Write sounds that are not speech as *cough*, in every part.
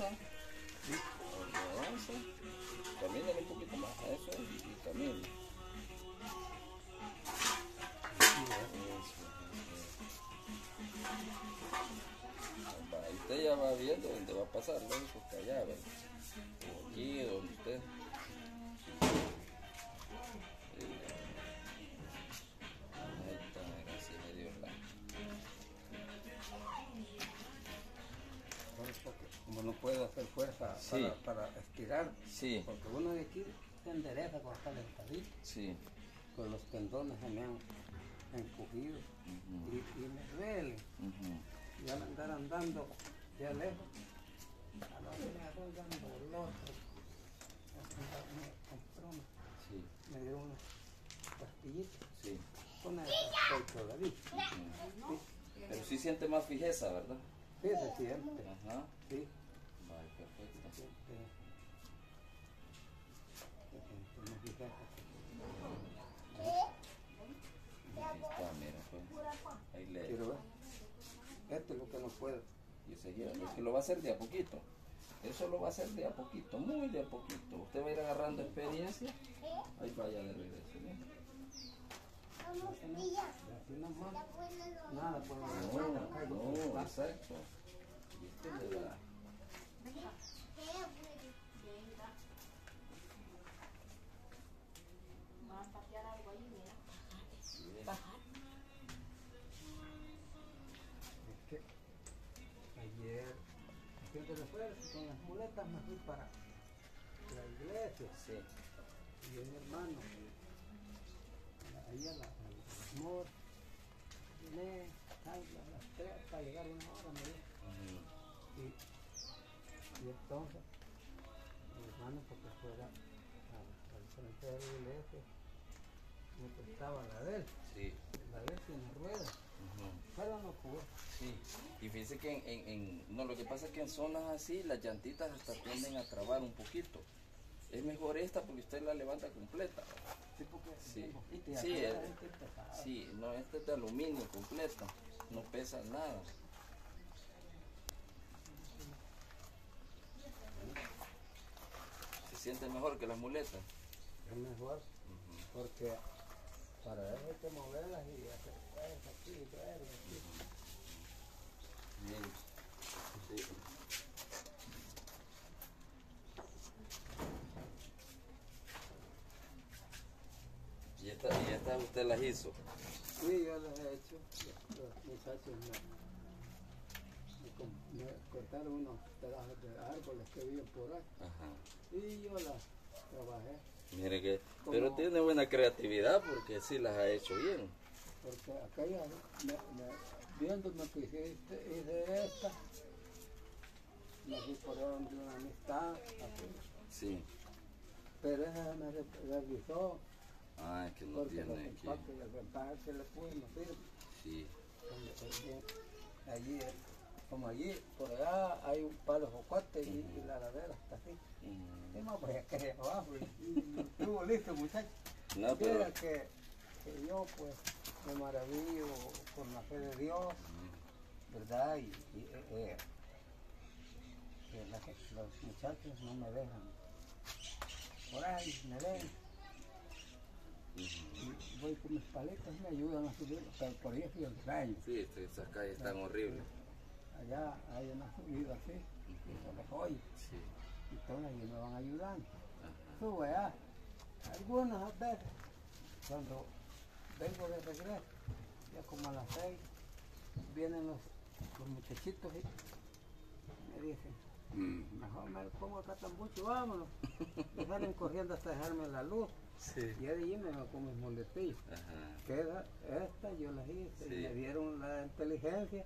avanza. Avanza. Camina un poquito más. Eso y, y camina. Eso, eso. Va, y usted ya va viendo dónde va a pasar, ¿no? Porque allá, ¿verdad? Aquí, donde usted. Hacer fuerza Sí. para, para estirar, Sí, porque uno de aquí se endereza con esta dentadilla, sí. con los tendones se me han encogido Ujú, y, y me duele. ujú. Y al andar andando de lejos, a lo que me estoy dando dolor. Sí, me dieron unas pastillitas sí. con el efecto de vista. ujú. Pero sí siente más fijeza, ¿verdad? Sí, se siente, Ajá. sí, Quiero ver. Esto es lo que no puedo. Y seguía, es que lo va a hacer de a poquito. Eso lo va a hacer de a poquito, muy de a poquito. Usted va a ir agarrando experiencia. Ahí vaya de regreso. nada No, hacer. no, exacto. Y usted le da. A patear algo ahí, mira. Es que ayer, haciendo el esfuerzo con las muletas, me fui para la iglesia. Sí. Y mi hermano, ahí a la, amor, vine a las tres para llegar una hora, me dijo. Y, y entonces, mi hermano, porque fuera al, frente de la iglesia, me prestaba la de él. Sí. La de él tiene ruedas, pero no pudo. Sí, y fíjese que en, en, en- no, lo que pasa es que en zonas así las llantitas hasta tienden a trabar un poquito. Es mejor esta porque usted la levanta completa. Sí, porque Sí. Sí, es-. Sí, no, este es de aluminio completo, no pesa nada. Se siente mejor que las muletas. Es mejor porque para eso hay que moverlas y hacer aquí y traerlas aquí. Bien. Sí. Y esta, y esta usted las hizo. Sí, yo las he hecho. Los muchachos me, cortaron unos pedazos de árboles que viven por ahí Ajá. y yo las trabajé Mire que, Como- pero tiene buena creatividad porque sí las ha hecho bien. porque aquella, me, me, viéndome que hiciste, hice esta, me fui por donde una amistad, así. Sí. pero esa me re- revisó Ah, es que no porque tiene aquí. empaques, los empaques que le sirven. Sí. Donde- allí, eh, como allí, por allá hay un palo de jocote y, y la ladera está así. Mm. Y no, pues ya quería abajo y, *laughs* estuvo listo, muchachos. No, pero. Que, que yo, pues, me maravillo con la fe de Dios, ¿verdad? Y, y, eh, eh, que la ge- los muchachos no me dejan. Por ahí me ven. Y voy con mis paletas y me ayudan a subir, pero por ahí es que yo les daño. Sí, este- esas calles están horribles. Allá hay una subida así, y se les oye. Sí. Entonces ahí me van ayudando. Ajá. Sube allá. Algunas veces, cuando vengo de regreso, ya como a las seis, vienen los, los muchachitos y me dicen, Mm. mejor me pongo acá tan mucho, vámonos. *laughs* Y salen corriendo hasta dejarme la luz. Sí. Y allí me va con mis moletillas. Ajá. Que era esta yo las hice Sí. y me dieron la inteligencia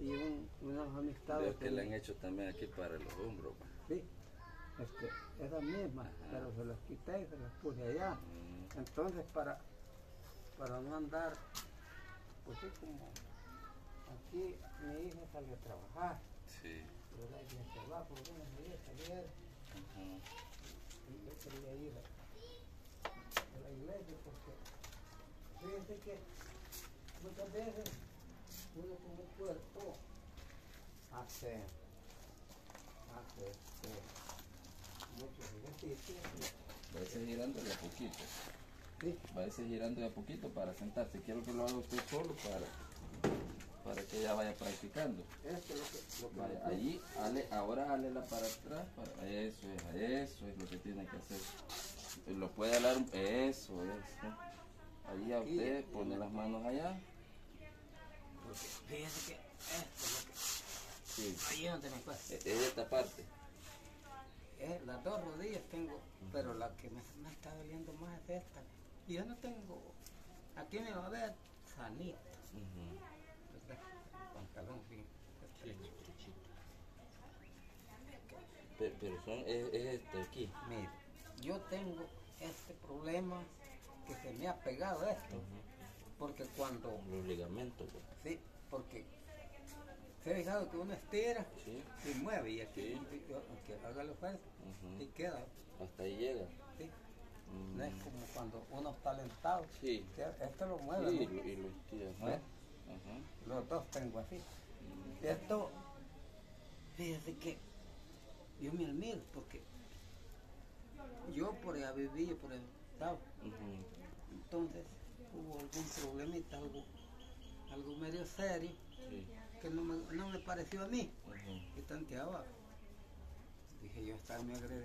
y un, unas amistades. Veo que le han hecho también aquí para los hombros. pa. Sí, este, esas mismas, Ajá. pero se las quité y se las puse allá. Mm. Entonces, para, para no andar, pues sí, como aquí mi hija salió a trabajar, Sí. pero ella se va por unos días, salir, Ajá. y yo quería ir a, a la iglesia porque fíjense que muchas veces uno con un cuerpo hace, hace sí, sí. Váyase girando de a poquito. Sí. Váyase girando de a poquito para sentarse. Quiero que lo haga usted solo para, para que ya vaya practicando. Esto es lo que, lo que Vaya, allí, ale, ahora alela para atrás. Para, eso es, eso es lo que tiene que hacer. Lo puede alar, un- eso es. Allí a usted pone las manos allá. Porque fíjese que esto es lo que... Sí. Ahí es donde me pasa. Es es esta parte. Eh, las dos rodillas tengo, pero la que me, me está doliendo más es esta. Y yo no tengo, aquí me va a ver sanito, Ujú. ¿verdad? El pantalón bien. Pero, pero son, es, es este aquí. Mire, yo tengo este problema que se me ha pegado esto, porque cuando, Los ligamentos. pues. sí, porque se ha fijado que uno estira Sí. y mueve y aquí, Sí. aunque haga la fuerza, y queda, Hasta ahí llega. ¿sí? Mm. No es como cuando uno está alentado, Sí. esto lo mueve, Sí, y ¿no? lo, y lo estira. Los dos tengo así. Mm. Esto, fíjese que yo me admiro porque yo por allá viví, yo por allá estaba. Entonces hubo algún problemita, algo, algo medio serio Sí. que no me, no me pareció a mí. Ujú. Y tanteaba. Dije yo estarme agrediendo.